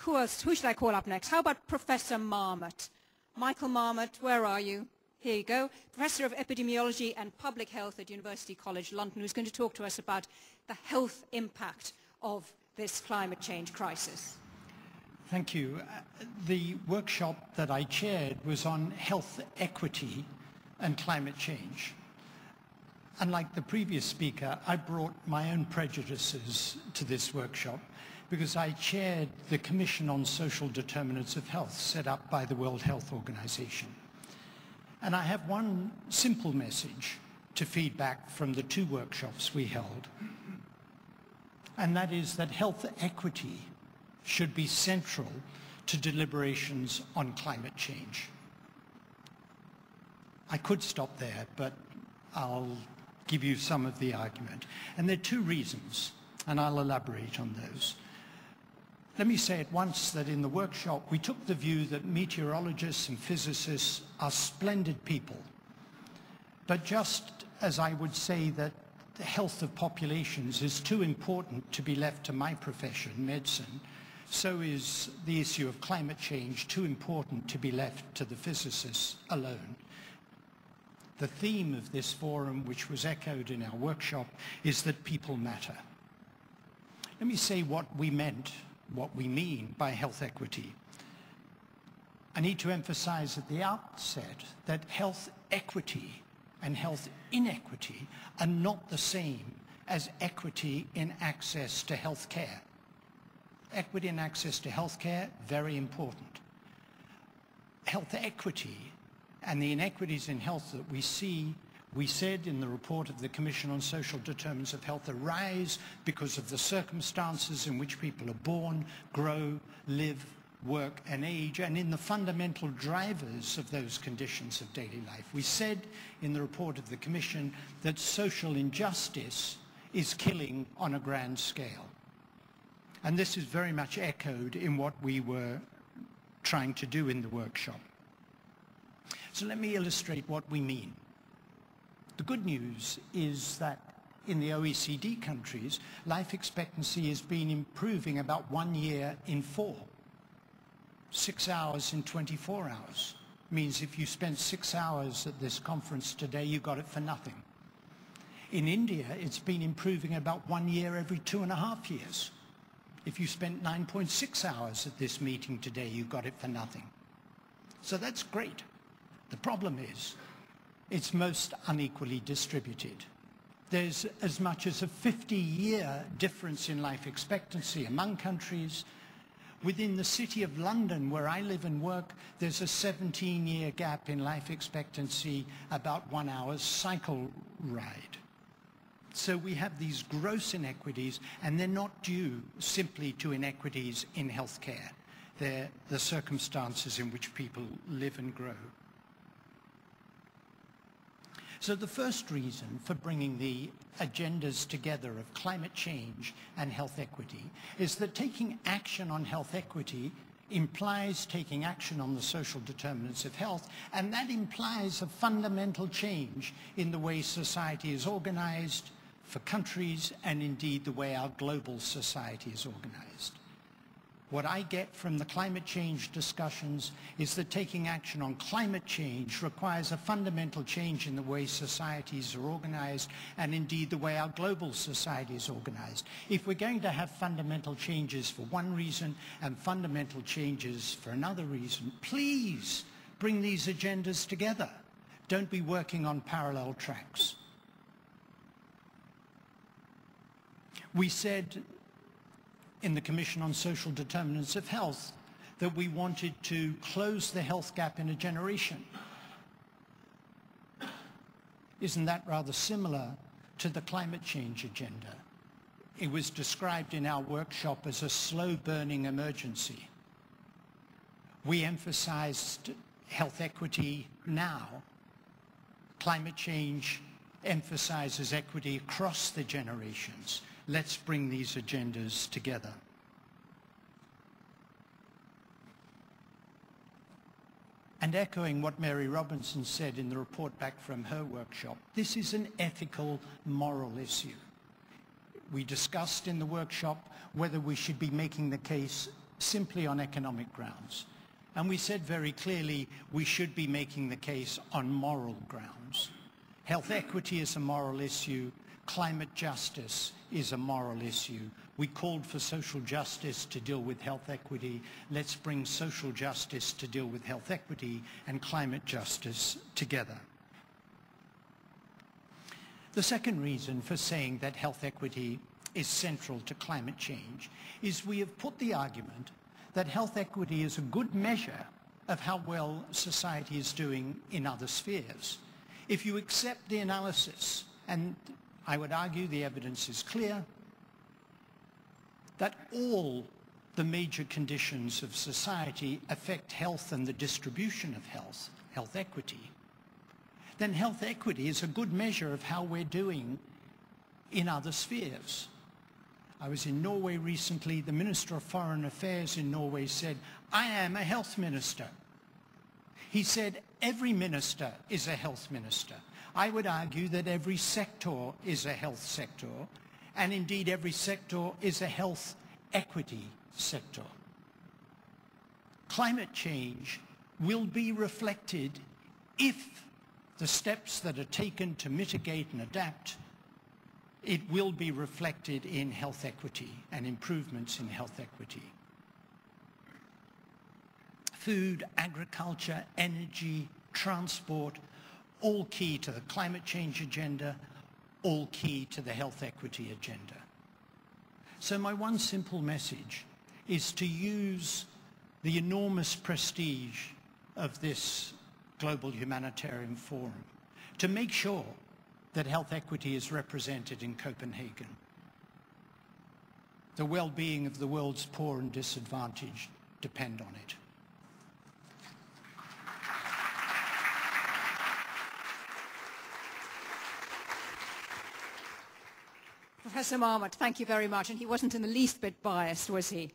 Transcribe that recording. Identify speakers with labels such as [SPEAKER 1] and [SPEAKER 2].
[SPEAKER 1] who else? Who should I call up next? How about Professor Marmot? Michael Marmot, where are you? Here you go. Professor of Epidemiology and Public Health at University College London, who's going to talk to us about the health impact of this climate change crisis.
[SPEAKER 2] Thank you. Uh, the workshop that I chaired was on health equity and climate change. Unlike the previous speaker, I brought my own prejudices to this workshop because I chaired the Commission on Social Determinants of Health set up by the World Health Organization. And I have one simple message to feedback from the two workshops we held. And that is that health equity should be central to deliberations on climate change. I could stop there, but I'll give you some of the argument. And there are two reasons, and I'll elaborate on those. Let me say at once that in the workshop we took the view that meteorologists and physicists are splendid people. But just as I would say that the health of populations is too important to be left to my profession, medicine, so is the issue of climate change too important to be left to the physicists alone. The theme of this forum, which was echoed in our workshop, is that people matter. Let me say what we meant what we mean by health equity. I need to emphasize at the outset that health equity and health inequity are not the same as equity in access to health care. Equity in access to health care, very important. Health equity and the inequities in health that we see we said in the report of the Commission on Social Determinants of Health arise because of the circumstances in which people are born, grow, live, work and age, and in the fundamental drivers of those conditions of daily life. We said in the report of the Commission that social injustice is killing on a grand scale. And this is very much echoed in what we were trying to do in the workshop. So let me illustrate what we mean. The good news is that in the OECD countries, life expectancy has been improving about one year in four. Six hours in 24 hours means if you spent six hours at this conference today, you got it for nothing. In India, it's been improving about one year every two and a half years. If you spent 9.6 hours at this meeting today, you got it for nothing. So that's great. The problem is it's most unequally distributed. There's as much as a 50-year difference in life expectancy among countries. Within the city of London, where I live and work, there's a 17-year gap in life expectancy, about one hour's cycle ride. So we have these gross inequities, and they're not due simply to inequities in healthcare. They're the circumstances in which people live and grow. So the first reason for bringing the agendas together of climate change and health equity is that taking action on health equity implies taking action on the social determinants of health, and that implies a fundamental change in the way society is organized for countries and indeed the way our global society is organized. What I get from the climate change discussions is that taking action on climate change requires a fundamental change in the way societies are organized and indeed the way our global society is organized. If we're going to have fundamental changes for one reason and fundamental changes for another reason, please bring these agendas together. Don't be working on parallel tracks. We said in the Commission on Social Determinants of Health that we wanted to close the health gap in a generation. Isn't that rather similar to the climate change agenda? It was described in our workshop as a slow-burning emergency. We emphasized health equity now. Climate change emphasizes equity across the generations. Let's bring these agendas together. And echoing what Mary Robinson said in the report back from her workshop, this is an ethical, moral issue. We discussed in the workshop whether we should be making the case simply on economic grounds. And we said very clearly we should be making the case on moral grounds. Health equity is a moral issue. Climate justice is a moral issue. We called for social justice to deal with health equity. Let's bring social justice to deal with health equity and climate justice together. The second reason for saying that health equity is central to climate change is we have put the argument that health equity is a good measure of how well society is doing in other spheres. If you accept the analysis, and I would argue the evidence is clear, that all the major conditions of society affect health and the distribution of health, health equity, then health equity is a good measure of how we're doing in other spheres. I was in Norway recently. The Minister of Foreign Affairs in Norway said, I am a health minister. He said, every minister is a health minister. I would argue that every sector is a health sector, and indeed every sector is a health equity sector. Climate change will be reflected if the steps that are taken to mitigate and adapt it will be reflected in health equity and improvements in health equity. Food, agriculture, energy, transport, all key to the climate change agenda, all key to the health equity agenda. So my one simple message is to use the enormous prestige of this global humanitarian forum to make sure that health equity is represented in Copenhagen. The well-being of the world's poor and disadvantaged depend on it.
[SPEAKER 1] Professor Marmot, thank you very much. And he wasn't in the least bit biased, was he?